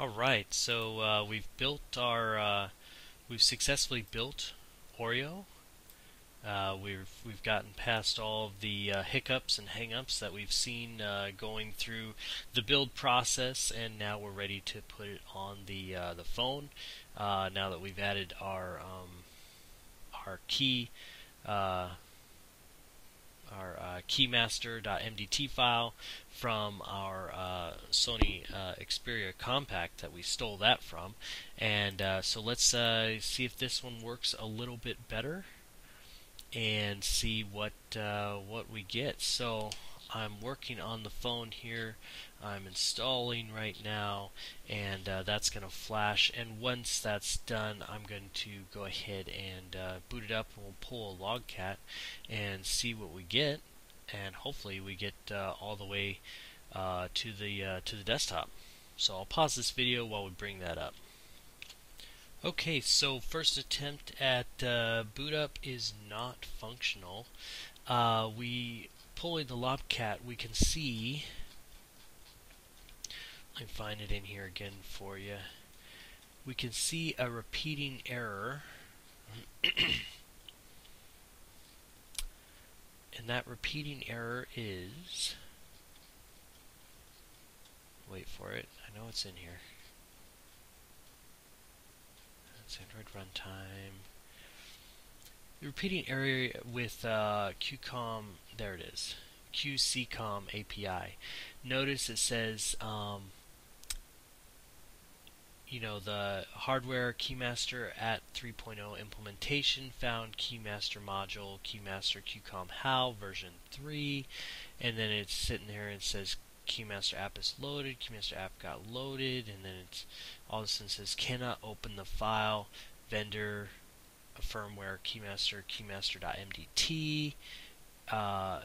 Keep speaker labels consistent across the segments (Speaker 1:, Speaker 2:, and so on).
Speaker 1: Alright, so uh, we've built our, uh, we've successfully built Oreo. Uh, we've we've gotten past all of the uh, hiccups and hangups that we've seen uh, going through the build process, and now we're ready to put it on the uh, the phone. now that we've added our um, our key our uh, keymaster.mdt file from our uh, Sony uh, Xperia Compact that we stole that from. And uh, so let's uh, see if this one works a little bit better and see what uh, what we get. So I'm working on the phone here. I'm installing right now, and uh, that's going to flash. And once that's done, I'm going to go ahead and uh, boot it up, and we'll pull a logcat and see what we get. And hopefully, we get uh, all the way uh, to the uh, to the desktop. So I'll pause this video while we bring that up. Okay, so first attempt at uh, boot up is not functional. we pulling the logcat, we can see. Let me find it in here again for you. We can see a repeating error. and that repeating error is. Wait for it. I know it's in here. That's Android runtime. Repeating error with uh, QCOM, there it is, QSEECOM API. Notice it says, um, you know, the hardware keymaster at 3.0 implementation found keymaster module, keymaster QCOM HAL version 3, and then it's sitting there and says keymaster app is loaded, keymaster app got loaded, and then it's all of a sudden says cannot open the file, vendor a firmware keymaster keymaster.mdt uh,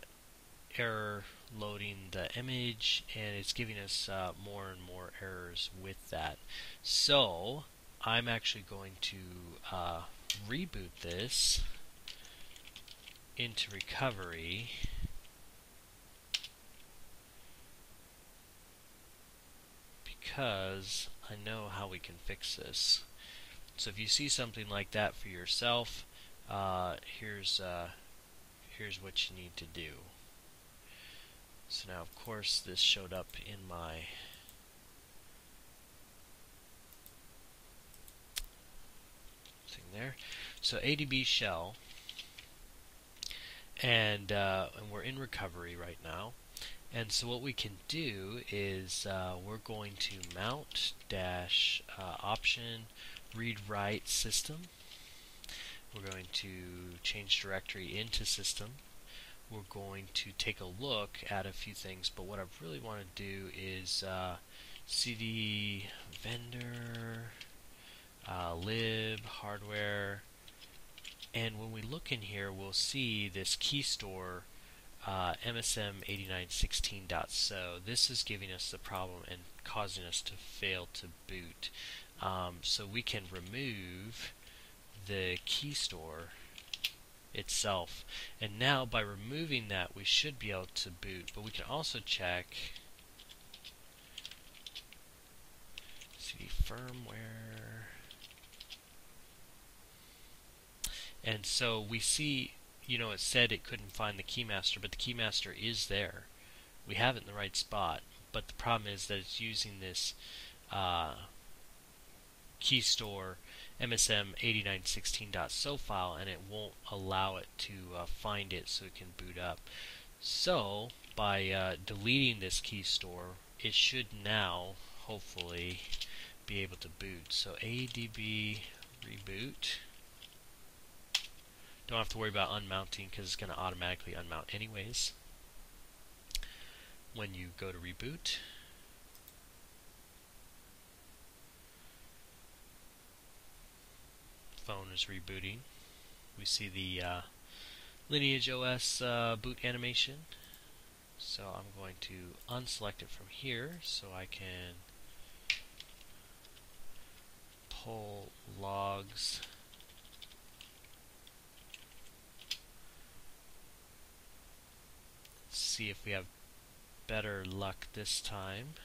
Speaker 1: error loading the image and it's giving us uh, more and more errors with that. So I'm actually going to uh, reboot this into recovery. Because I know how we can fix this so if you see something like that for yourself, uh, here's uh, here's what you need to do. So now, of course, this showed up in my thing there. So ADB shell, and uh, and we're in recovery right now. And so what we can do is uh, we're going to mount dash uh, option read write system. We're going to change directory into system. We're going to take a look at a few things, but what I really want to do is uh, cd vendor uh, lib hardware and when we look in here we'll see this key store uh, msm8916.so this is giving us the problem and causing us to fail to boot um, so we can remove the key store itself. And now by removing that we should be able to boot, but we can also check cd firmware. And so we see, you know, it said it couldn't find the keymaster, but the keymaster is there. We have it in the right spot, but the problem is that it's using this uh, key store msm8916.so file and it won't allow it to uh, find it so it can boot up. So by uh, deleting this key store it should now hopefully be able to boot. So adb reboot don't have to worry about unmounting because it's going to automatically unmount anyways when you go to reboot phone is rebooting. We see the uh, Lineage OS uh, boot animation. So I'm going to unselect it from here so I can pull logs see if we have better luck this time.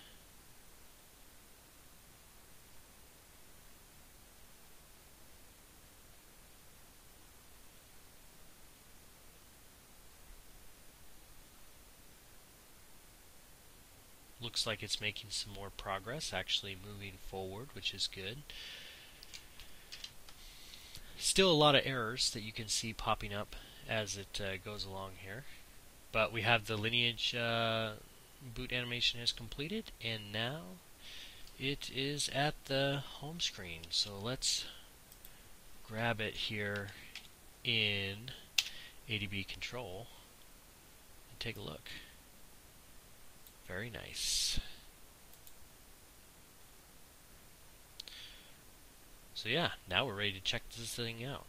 Speaker 1: Looks like it's making some more progress, actually moving forward, which is good. Still a lot of errors that you can see popping up as it uh, goes along here. But we have the lineage uh, boot animation is completed, and now it is at the home screen. So let's grab it here in ADB control and take a look. Very nice. So yeah, now we're ready to check this thing out.